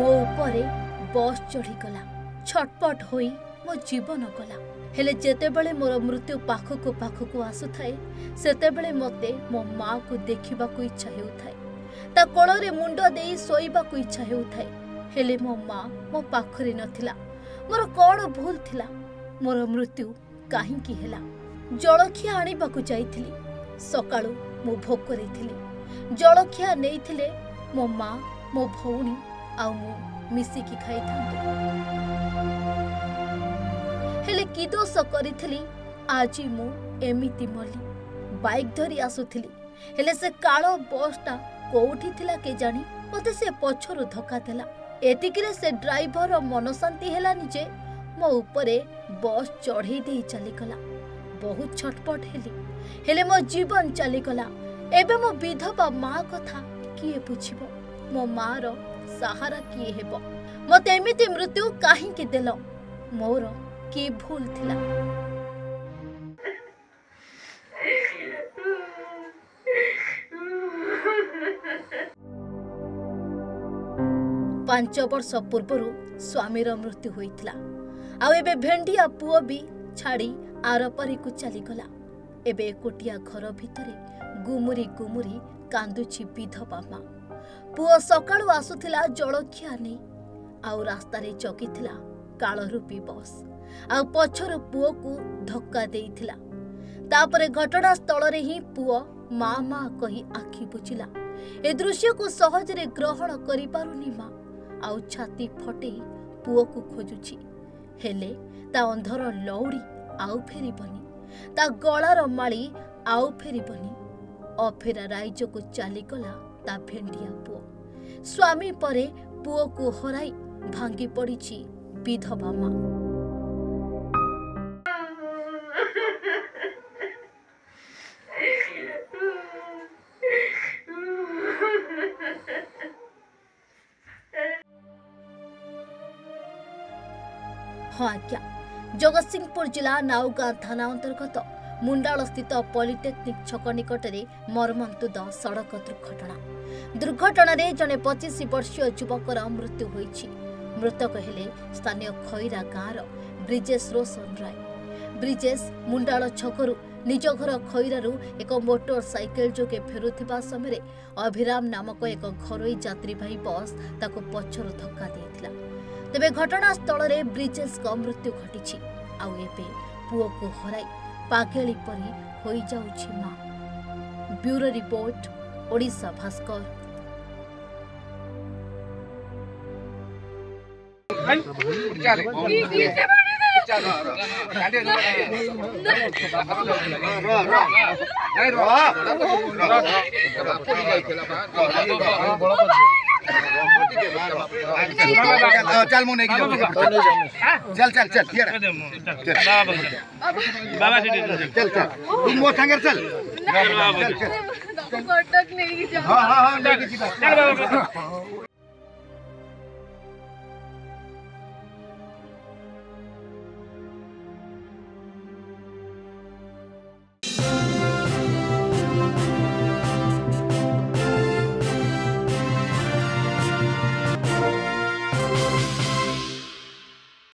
Bus ଚଢ଼ିଗଲା। ଛଟପଟ ହୋଇ ମୋ ଜୀବନ ଗଲା। ହେଲେ ଯେତେବେଳେ ମୋର ମୃତ୍ୟୁ ପାଖକୁ ପାଖକୁ ଆସୁଥାଏ ସେତେବେଳେ ମୋତେ ମୋ ମାଆକୁ ଦେଖିବାକୁ ଇଚ୍ଛା ହେଉଥାଏ। ତା କୋଳରେ ମୁଣ୍ଡ ଦେଇ ଶୋଇବାକୁ ଇଚ୍ଛା ହେଉଥାଏ। ହେଲେ ମୋ ମା ମୋ ପାଖରେ ନଥିଲା। ମୋର କ'ଣ ଭୁଲ ଥିଲା? ମୋର ମୃତ୍ୟୁ କାହିଁକି ହେଲା? ଜଳଖିଆ ଆଣିବାକୁ ଯାଇଥିଲି। ସକାଳୁ ମୁଁ ଭୋକରେ ଥିଲି। ଜଳଖିଆ ନେଇଥିଲେ ମୋ ମା ମୋ ଭଉଣୀ ଆଉ ମୁଁ ମିଶିକି ଖାଇଥାନ୍ତୁ। ହେଲେ କି ଦୋଷ କରିଥିଲି? ଆଜି ମୁଁ ଏମିତି ମଲି। ବାଇକ୍ ଧରି ଆସୁଥିଲି। ହେଲେ ସେ କାଳ ବସ୍ଟା କୋଉଠି ଥିଲା କେଜାଣି? ମୋତେ ସେ ପଛରୁ ଧକ୍କା ଦେଲା। ଏତିକିରେ ସେ ଡ୍ରାଇଭରର ମନ ଶାନ୍ତି ହେଲାନି ଯେ ମୋ ଉପରେ ବସ୍ ଚଢ଼େଇ ଦେଇ ଚାଲିଗଲା। ବହୁତ ଛଟପଟ ହେଲି। ହେଲେ ମୋ ଜୀବନ ଚାଲିଗଲା। ଏବେ ମୋ ବିଧବା ମା କଥା କିଏ ବୁଝିବ? ମୋ ମାର ସାହାରା କିଏ ହେବ? ମୋତେ ଏମିତି ମୃତ୍ୟୁ କାହିଁକି ଦେଲ? ମୋର କି ଭୁଲ ଥିଲା? ପାଞ୍ଚ ବର୍ଷ ପୂର୍ବରୁ ସ୍ୱାମୀର ମୃତ୍ୟୁ ହୋଇଥିଲା। ଆଉ ଏବେ ଭେଣ୍ଡିଆ ପୁଅ ବି ଛାଡ଼ି ଆରପାରିକୁ ଚାଲିଗଲା। ଏବେ ଏକୁଟିଆ ଘର ଭିତରେ ଗୁମୁରି ଗୁମୁରି କାନ୍ଦୁଛି ବିଧବା ମା। ପୁଅ ସକାଳୁ ଆସୁଥିଲା ଜଳଖିଆ ନେଇ। ଆଉ ରାସ୍ତାରେ ଜଗିଥିଲା କାଳରୂପୀ ବସ୍। ଆଉ ପଛରୁ ପୁଅକୁ ଧକ୍କା ଦେଇଥିଲା। ତାପରେ ଘଟଣାସ୍ଥଳରେ ହିଁ ପୁଅ ମା ମା କହି ଆଖି ବୁଜିଲା। ଏ ଦୃଶ୍ୟକୁ ସହଜରେ ଗ୍ରହଣ କରିପାରୁନି ମା। ଆଉ ଛାତି ଫଟେଇ ପୁଅକୁ ଖୋଜୁଛି। ହେଲେ ତା ଅନ୍ଧର ଲଉଡ଼ି ଆଉ ଫେରିବନି। ତା ଗଳାର ମାଳି ଆଉ ଫେରିବନି। ଅଫେରା ରାଇଜକୁ ଚାଲିଗଲା ତା ଭେଣ୍ଡିଆ ପୁଅ। ସ୍ୱାମୀ ପରେ ପୁଅକୁ ହରାଇ ଭାଙ୍ଗି ପଡ଼ିଛି ବିଧବା ମା। ହଁ ଆଜ୍ଞା। ଜଗତସିଂହପୁର ଜିଲ୍ଲା ନାଉଗାଁ ଥାନା ଅନ୍ତର୍ଗତ। ମୁଣ୍ଡାଳସ୍ଥିତ ପଲିଟେକ୍ନିକ ଛକ ନିକଟରେ ମର୍ମନ୍ତୁଦ ସଡ଼କ ଦୁର୍ଘଟଣା। ଦୁର୍ଘଟଣାରେ ଜଣେ ପଚିଶ ବର୍ଷୀୟ ଯୁବକର ମୃତ୍ୟୁ ହୋଇଛି। ମୃତକ ହେଲେ ସ୍ଥାନୀୟ ଖଇରା ଗାଁର ବ୍ରିଜେଶ ରୋଶନ ରାୟ। ବ୍ରିଜେଶ ମୁଣ୍ଡାଳ ଛକରୁ ନିଜ ଘର ଖଇରାରୁ ଏକ ମୋଟର ସାଇକେଲ ଯୋଗେ ଫେରୁଥିବା ସମୟରେ ଅଭିରାମ ନାମକ ଏକ ଘରୋଇ ଯାତ୍ରୀବାହୀ ବସ୍ ତାକୁ ପଛରୁ ଧକ୍କା ଦେଇଥିଲା। ତେବେ ଘଟଣାସ୍ଥଳରେ ବ୍ରିଜେଶଙ୍କ ମୃତ୍ୟୁ ଘଟିଛି। ଆଉ ଏବେ ପୁଅକୁ ହରାଇ ପାଗେଳି ପରି ହୋଇଯାଉଛି ମା। Bureau report Odisha Bhaskar. चल मुने नहीं चल चल। चल ये बाबा चल चल तुम मोर संगे चल चल। चल हाँ हाँ हाँ।